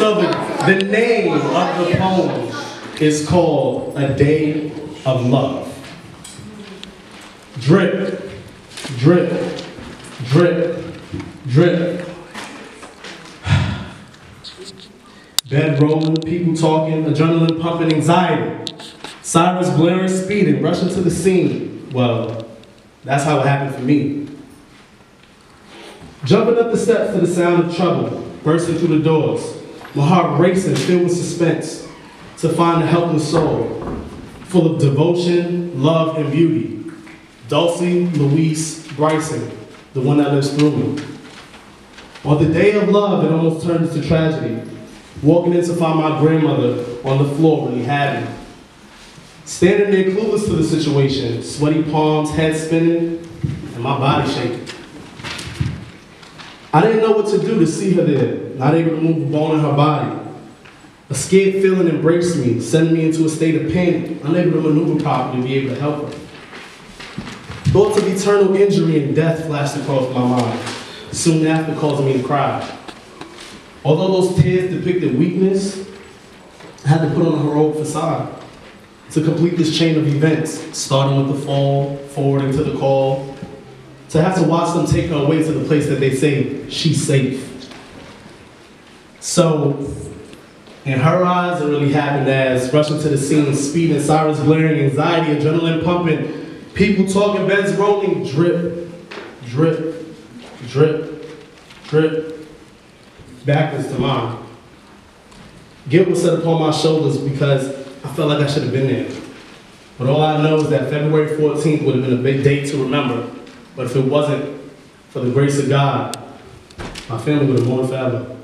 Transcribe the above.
So the, the name of the poem is called A Day of Love. Drip, drip, drip, drip. Bed rolling, people talking, adrenaline pumping, anxiety. Sirens blaring, speeding, rushing to the scene. Well, that's how it happened for me. Jumping up the steps to the sound of trouble, bursting through the doors. My heart racing, filled with suspense, to find a helpless soul, full of devotion, love, and beauty. Dulcie Louise Bryson, the one that lives through me. On the day of love, it almost turned into tragedy. Walking in to find my grandmother on the floor really had me. Standing there clueless to the situation, sweaty palms, head spinning, and my body shaking. I didn't know what to do to see her there, not able to move a bone in her body. A scared feeling embraced me, sending me into a state of panic, unable to maneuver properly to be able to help her. Thoughts of eternal injury and death flashed across my mind, soon after causing me to cry. Although those tears depicted weakness, I had to put on a heroic facade to complete this chain of events, starting with the fall, forwarding to the call, to have to watch them take her away to the place that they say she's safe. So, in her eyes, it really happened as rushing to the scene, speeding, sirens blaring, anxiety, adrenaline pumping, people talking, beds rolling, drip, drip, drip, drip, backwards to mine. Guilt was set upon my shoulders because I felt like I should have been there. But all I know is that February 14th would have been a big date to remember. But if it wasn't for the grace of God, my family would have mourned forever.